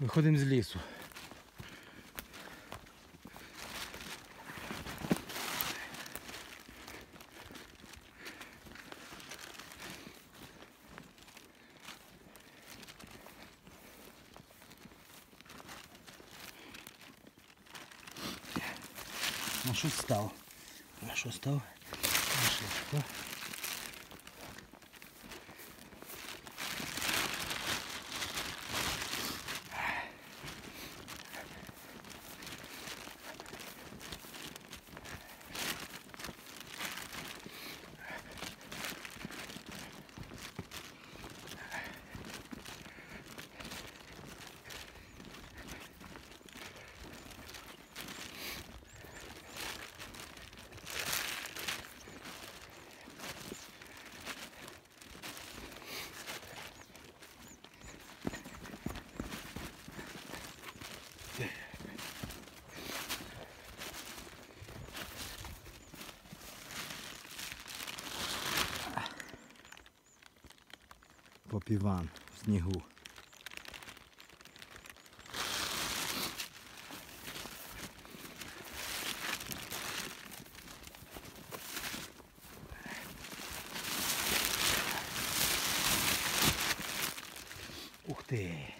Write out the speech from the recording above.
Виходимо з лісу. На що став? На що став? На шишку. Попіван в снігу. Ух ти!